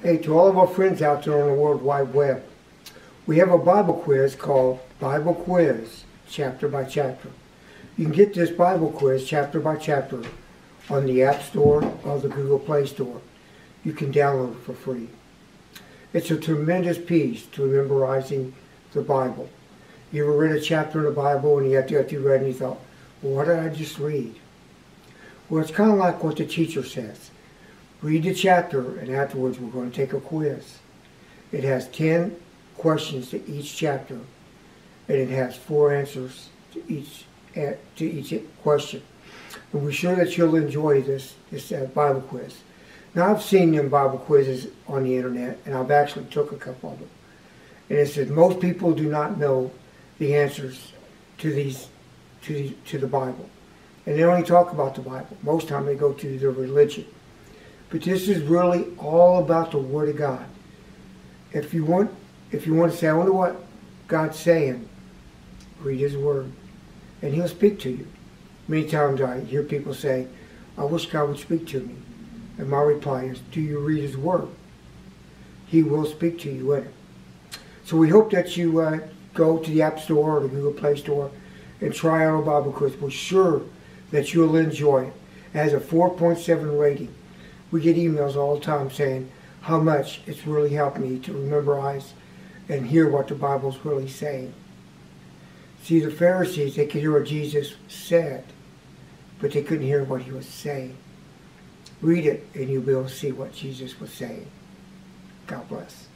Hey, to all of our friends out there on the World Wide Web, we have a Bible quiz called Bible Quiz, chapter by chapter. You can get this Bible quiz chapter by chapter on the App Store or the Google Play Store. You can download it for free. It's a tremendous piece to memorizing the Bible. You ever read a chapter in the Bible and you have to get through read and you thought, well, what did I just read? Well, it's kind of like what the teacher says. Read the chapter, and afterwards we're going to take a quiz. It has 10 questions to each chapter, and it has four answers to each eh, to each question. And we're sure that you'll enjoy this this uh, Bible quiz. Now I've seen them Bible quizzes on the internet, and I've actually took a couple of them. And it says most people do not know the answers to these to the, to the Bible, and they only talk about the Bible. Most time they go to their religion. But this is really all about the Word of God. If you want, if you want to say, I wonder what God's saying, read His Word, and He'll speak to you. Many times I hear people say, I wish God would speak to me. And my reply is, do you read His Word? He will speak to you in it. So we hope that you uh, go to the App Store or the Google Play Store and try out our Bible quiz. We're sure that you'll enjoy it. It has a 4.7 rating we get emails all the time saying how much it's really helped me to memorize and hear what the Bible's really saying. See, the Pharisees, they could hear what Jesus said, but they couldn't hear what he was saying. Read it, and you'll be able to see what Jesus was saying. God bless.